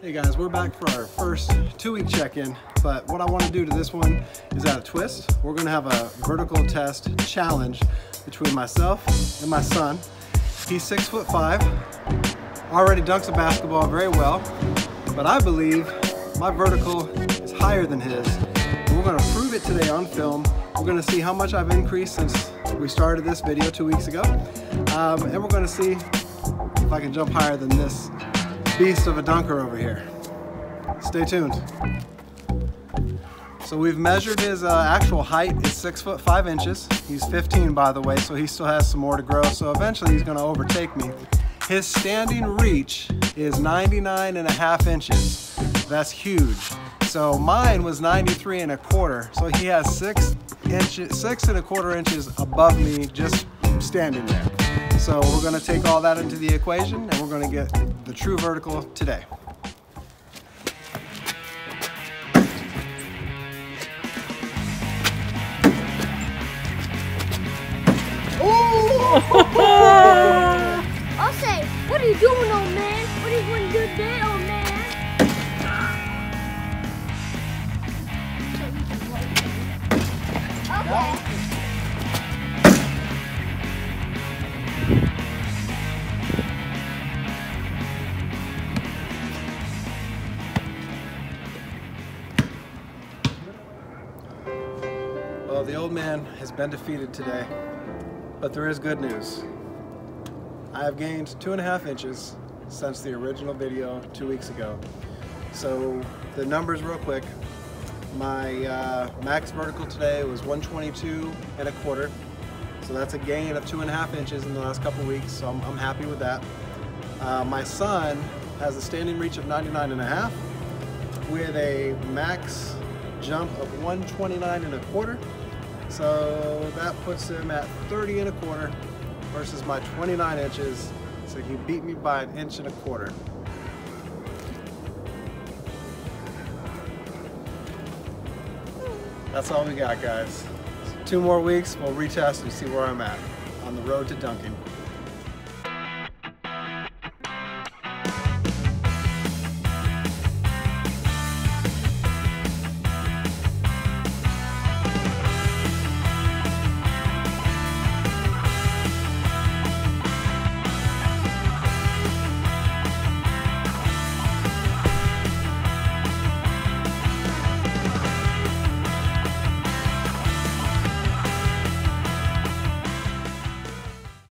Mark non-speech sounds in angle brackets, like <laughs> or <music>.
Hey guys, we're back for our first two-week check-in, but what I want to do to this one is add a twist. We're going to have a vertical test challenge between myself and my son. He's six foot five, already dunks a basketball very well, but I believe my vertical is higher than his. We're going to prove it today on film. We're going to see how much I've increased since we started this video two weeks ago, um, and we're going to see if I can jump higher than this beast of a dunker over here. Stay tuned. So we've measured his uh, actual height is six foot five inches. He's 15 by the way, so he still has some more to grow. So eventually he's gonna overtake me. His standing reach is 99 and a half inches. That's huge. So mine was 93 and a quarter. So he has six inches, six and a quarter inches above me just standing there. So we're gonna take all that into the equation and we're gonna get the true vertical today. <laughs> I'll say, what are you doing, old man? What are you going to do today, old man? Okay. The old man has been defeated today, but there is good news. I have gained two and a half inches since the original video two weeks ago. So the numbers real quick. My uh, max vertical today was 122 and a quarter. So that's a gain of two and a half inches in the last couple weeks. So I'm, I'm happy with that. Uh, my son has a standing reach of 99 and a half with a max jump of 129 and a quarter. So that puts him at 30 and a quarter versus my 29 inches. So he beat me by an inch and a quarter. That's all we got, guys. Two more weeks, we'll retest and see where I'm at on the road to dunking.